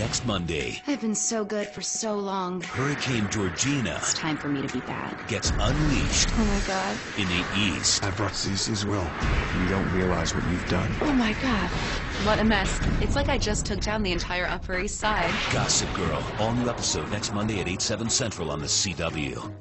next Monday. I've been so good for so long. Hurricane Georgina It's time for me to be bad. gets unleashed Oh my god. in the East. I brought Cece's will. You don't realize what you've done. Oh my god. What a mess. It's like I just took down the entire Upper East Side. Gossip Girl. All new episode next Monday at 8, 7 central on the CW.